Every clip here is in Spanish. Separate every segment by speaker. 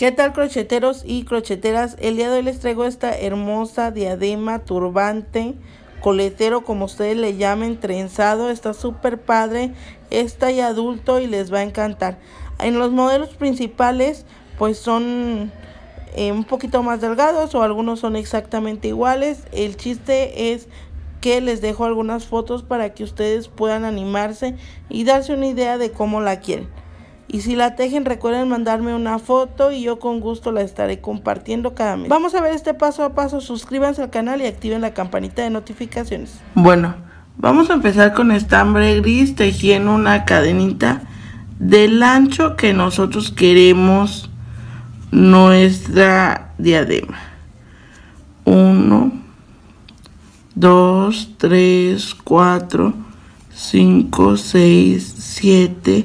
Speaker 1: ¿Qué tal crocheteros y crocheteras? El día de hoy les traigo esta hermosa diadema, turbante, coletero, como ustedes le llamen, trenzado. Está súper padre, está ya adulto y les va a encantar. En los modelos principales, pues son eh, un poquito más delgados o algunos son exactamente iguales. El chiste es que les dejo algunas fotos para que ustedes puedan animarse y darse una idea de cómo la quieren. Y si la tejen, recuerden mandarme una foto y yo con gusto la estaré compartiendo cada mes. Vamos a ver este paso a paso. Suscríbanse al canal y activen la campanita de notificaciones. Bueno, vamos a empezar con estambre gris tejiendo una cadenita del ancho que nosotros queremos nuestra diadema. 1, 2, 3, 4, 5, 6, 7,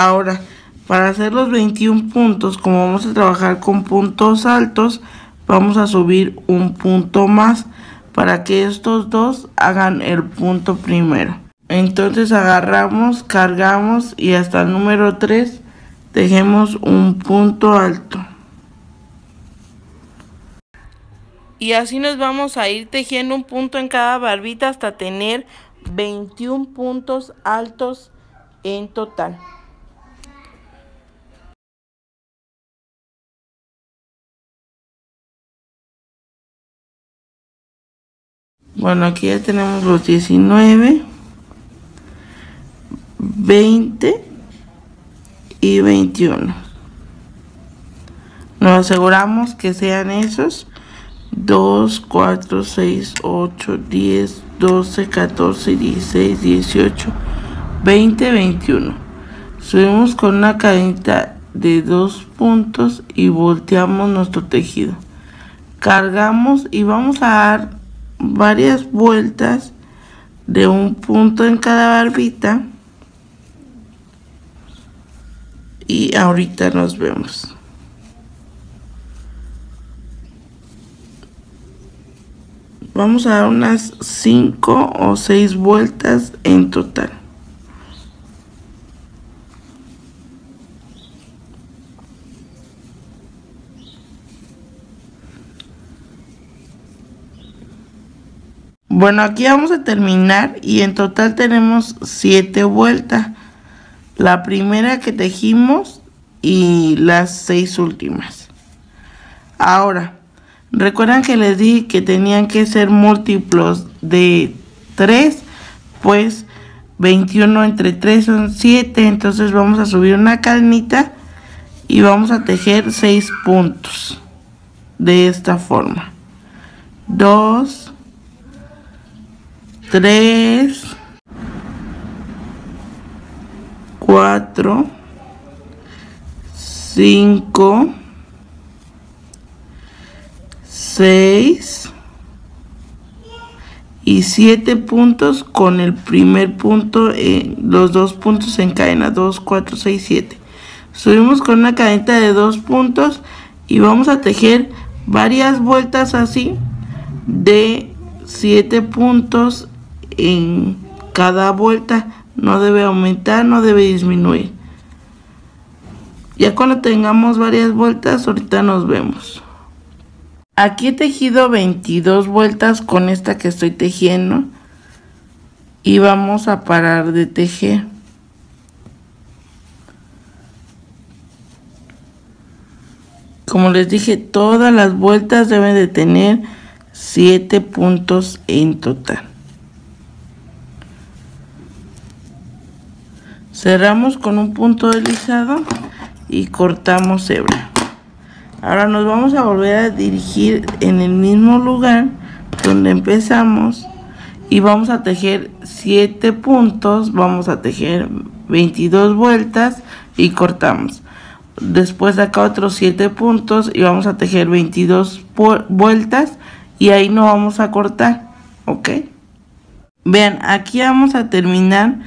Speaker 1: Ahora, para hacer los 21 puntos, como vamos a trabajar con puntos altos, vamos a subir un punto más para que estos dos hagan el punto primero. Entonces agarramos, cargamos y hasta el número 3 dejemos un punto alto. Y así nos vamos a ir tejiendo un punto en cada barbita hasta tener 21 puntos altos en total. Bueno, aquí ya tenemos los 19, 20 y 21. Nos aseguramos que sean esos 2, 4, 6, 8, 10, 12, 14, 16, 18, 20, 21. Subimos con una cadena de 2 puntos y volteamos nuestro tejido. Cargamos y vamos a dar varias vueltas de un punto en cada barbita y ahorita nos vemos vamos a dar unas 5 o 6 vueltas en total Bueno, aquí vamos a terminar y en total tenemos 7 vueltas. La primera que tejimos y las 6 últimas. Ahora, recuerdan que les dije que tenían que ser múltiplos de 3, pues 21 entre 3 son 7, entonces vamos a subir una cadenita y vamos a tejer 6 puntos de esta forma. 2, 3, 4, 5, 6 y 7 puntos con el primer punto, en, eh, los dos puntos en cadena, 2, 4, 6, 7. Subimos con una cadena de 2 puntos y vamos a tejer varias vueltas así de 7 puntos en cada vuelta. No debe aumentar, no debe disminuir. Ya cuando tengamos varias vueltas, ahorita nos vemos. Aquí he tejido 22 vueltas con esta que estoy tejiendo. Y vamos a parar de tejer. Como les dije, todas las vueltas deben de tener 7 puntos en total. cerramos con un punto de y cortamos hebra ahora nos vamos a volver a dirigir en el mismo lugar donde empezamos y vamos a tejer 7 puntos vamos a tejer 22 vueltas y cortamos después de acá otros 7 puntos y vamos a tejer 22 vueltas y ahí no vamos a cortar ok vean aquí vamos a terminar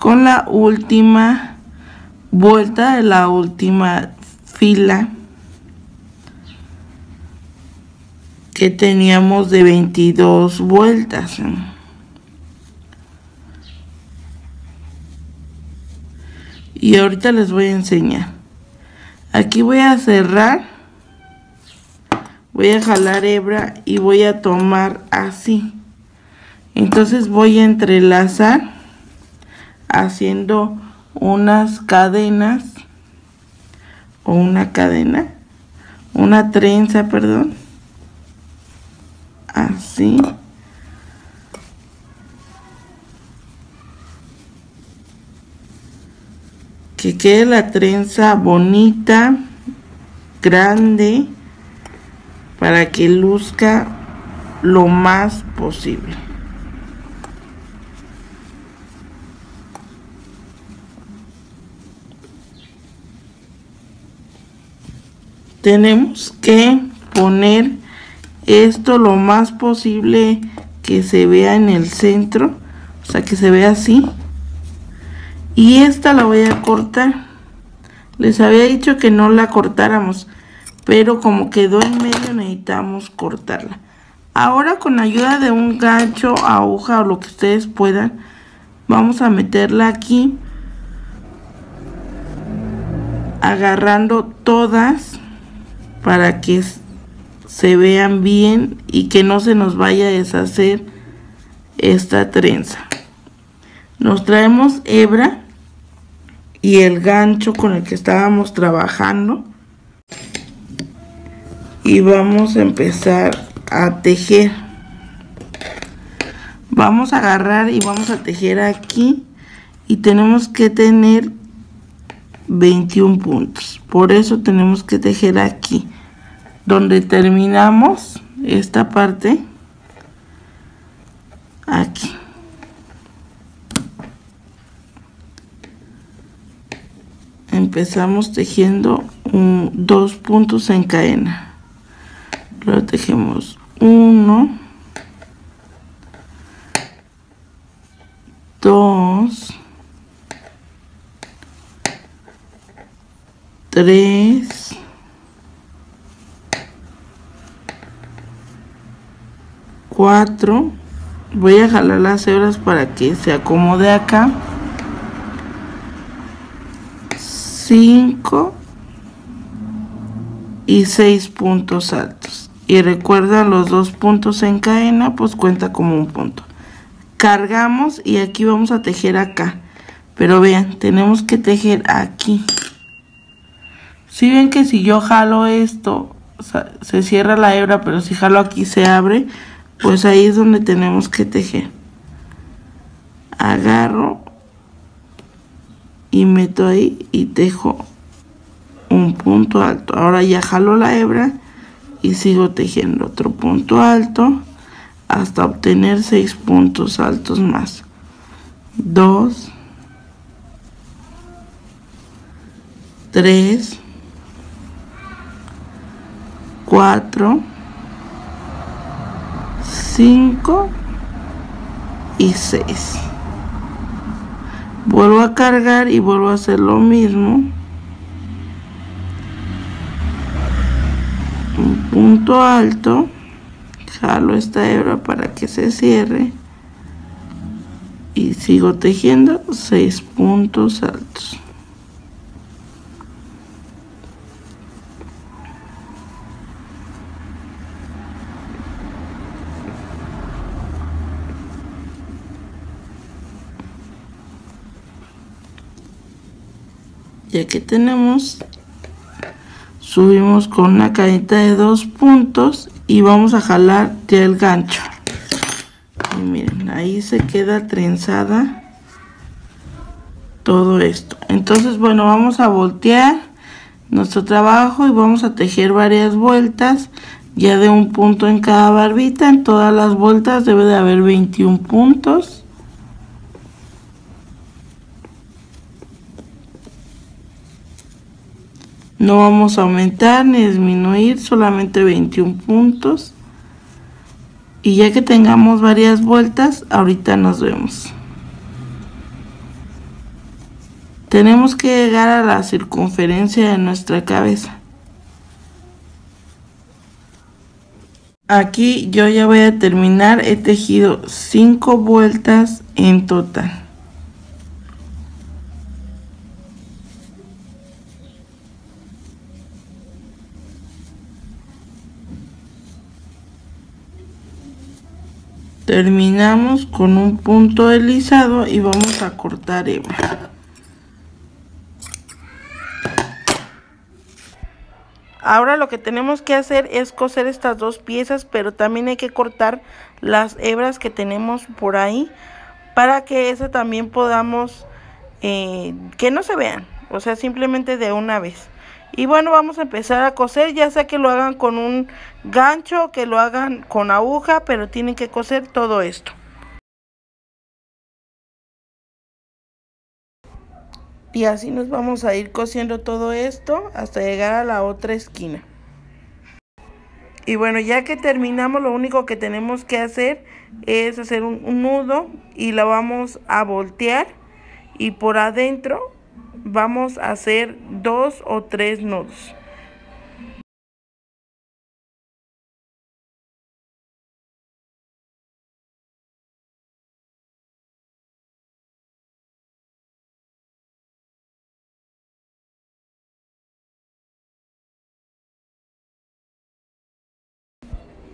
Speaker 1: con la última vuelta de la última fila que teníamos de 22 vueltas y ahorita les voy a enseñar aquí voy a cerrar voy a jalar hebra y voy a tomar así entonces voy a entrelazar haciendo unas cadenas o una cadena una trenza perdón así que quede la trenza bonita grande para que luzca lo más posible tenemos que poner esto lo más posible que se vea en el centro o sea que se vea así y esta la voy a cortar les había dicho que no la cortáramos pero como quedó en medio necesitamos cortarla ahora con ayuda de un gancho aguja o lo que ustedes puedan vamos a meterla aquí agarrando todas para que se vean bien y que no se nos vaya a deshacer esta trenza. Nos traemos hebra y el gancho con el que estábamos trabajando y vamos a empezar a tejer vamos a agarrar y vamos a tejer aquí y tenemos que tener 21 puntos. Por eso tenemos que tejer aquí, donde terminamos esta parte, aquí. Empezamos tejiendo dos puntos en cadena. lo tejemos uno 3 4 voy a jalar las hebras para que se acomode acá 5 y 6 puntos altos y recuerda los dos puntos en cadena pues cuenta como un punto cargamos y aquí vamos a tejer acá pero vean tenemos que tejer aquí si ven que si yo jalo esto, se cierra la hebra, pero si jalo aquí se abre, pues ahí es donde tenemos que tejer. Agarro y meto ahí y tejo un punto alto. Ahora ya jalo la hebra y sigo tejiendo otro punto alto hasta obtener seis puntos altos más. 2, 3, 4, 5 y 6. Vuelvo a cargar y vuelvo a hacer lo mismo. Un punto alto. Jalo esta hebra para que se cierre. Y sigo tejiendo seis puntos altos. Ya que tenemos subimos con una cadita de dos puntos y vamos a jalar ya el gancho y miren ahí se queda trenzada todo esto entonces bueno vamos a voltear nuestro trabajo y vamos a tejer varias vueltas ya de un punto en cada barbita en todas las vueltas debe de haber 21 puntos No vamos a aumentar ni disminuir, solamente 21 puntos. Y ya que tengamos varias vueltas, ahorita nos vemos. Tenemos que llegar a la circunferencia de nuestra cabeza. Aquí yo ya voy a terminar. He tejido 5 vueltas en total. terminamos con un punto deslizado y vamos a cortar hebra ahora lo que tenemos que hacer es coser estas dos piezas pero también hay que cortar las hebras que tenemos por ahí para que esa también podamos eh, que no se vean o sea simplemente de una vez y bueno vamos a empezar a coser ya sea que lo hagan con un gancho que lo hagan con aguja pero tienen que coser todo esto y así nos vamos a ir cosiendo todo esto hasta llegar a la otra esquina y bueno ya que terminamos lo único que tenemos que hacer es hacer un, nudo y la vamos a voltear y por adentro vamos a hacer dos o tres nudos.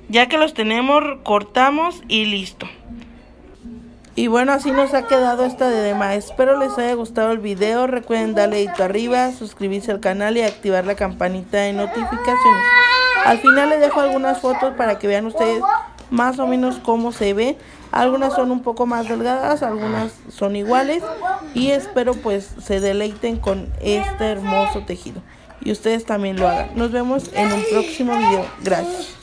Speaker 1: Ya que los tenemos, cortamos y listo. Y bueno, así nos ha quedado esta de demás Espero les haya gustado el video. Recuerden darle dedito arriba, suscribirse al canal y activar la campanita de notificaciones. Al final les dejo algunas fotos para que vean ustedes más o menos cómo se ve. Algunas son un poco más delgadas, algunas son iguales. Y espero pues se deleiten con este hermoso tejido. Y ustedes también lo hagan. Nos vemos en un próximo video. Gracias.